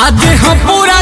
आज हम पूरा